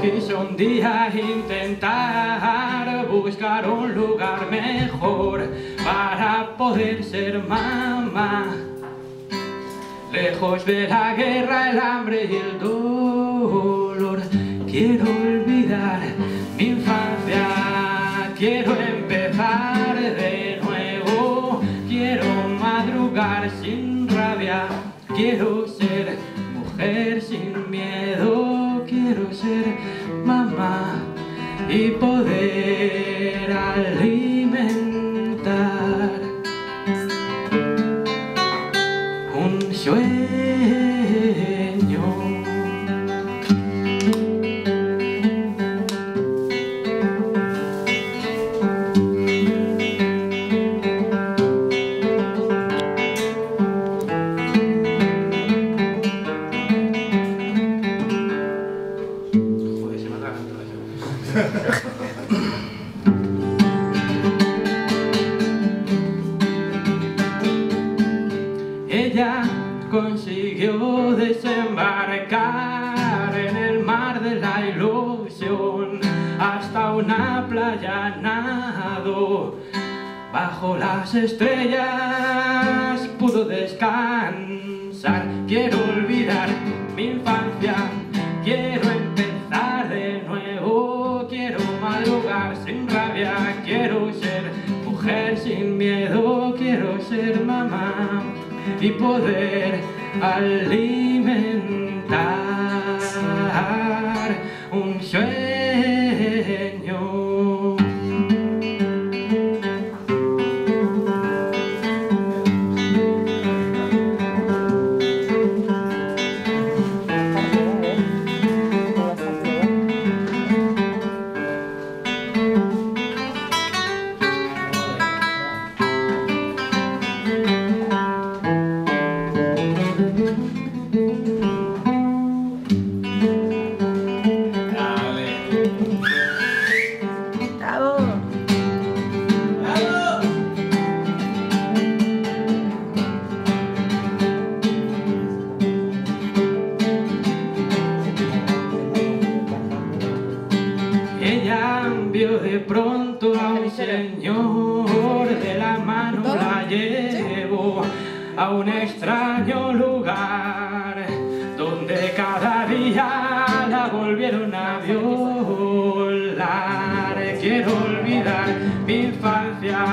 quiso un día intentar buscar un lugar mejor para poder ser mamá. Lejos de la guerra, el hambre y el dolor, quiero olvidar mi infancia, quiero empezar de nuevo, quiero madrugar sin rabia, quiero ser mujer sin miedo, ser mamá y poder alimentar Ella consiguió desembarcar en el mar de la ilusión hasta una playa nado. Bajo las estrellas pudo descansar. Quiero olvidar mi infancia sin miedo quiero ser mamá y poder alimentar un sueño. De pronto a un señor de la mano la llevó a un extraño lugar donde cada día la volvieron a violar. Quiero olvidar mi infancia,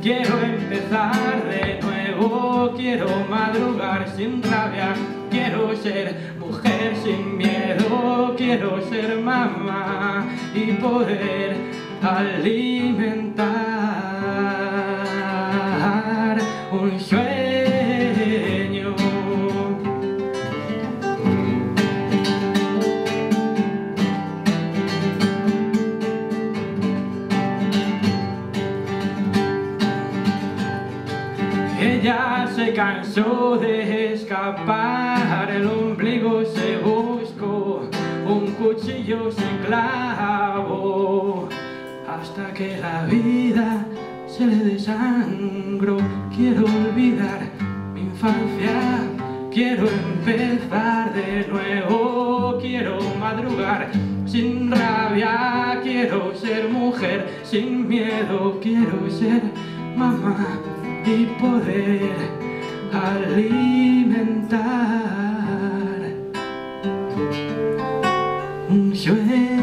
quiero empezar de nuevo, quiero madrugar sin rabia, quiero ser mujer sin miedo, quiero ser mamá y poder alimentar un sueño. Ella se cansó de escapar, el ombligo se buscó, un cuchillo se clavó, hasta que la vida se le desangro. Quiero olvidar mi infancia, quiero empezar de nuevo, quiero madrugar sin rabia, quiero ser mujer sin miedo, quiero ser mamá y poder alimentar un sueño.